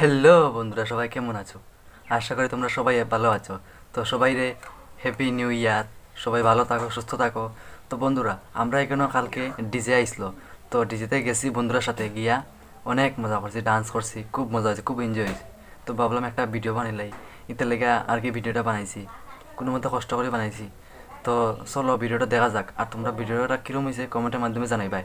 Hello বন্ধুরা, সবাই কেমন আছো? আশা করি তোমরা সবাই ভালো আছো। তো সবাই রে হ্যাপি নিউ ইয়ার সবাই ভালো থাকো, সুস্থ থাকো। তো বন্ধুরা, আমরা এখানে কালকে ডিজে আইসলো। তো ডিজেতে গেছি বন্ধুরার সাথে গিয়া অনেক মজা করছি ডান্স করছি, খুব মজা হয়েছে, খুব এনজয় হয়েছে। তো ভাবলাম একটা ভিডিও বানাইলাই ইতার লেগে আর কি ভিডিওটা বানাইছি। কোনো মতো কষ্ট করে বানাইছি। তো চলো ভিডিওটা দেখা যাক। আর তোমরা ভিডিওটা কীরকম হয়েছে কমেন্টের মাধ্যমে জানাইবাই।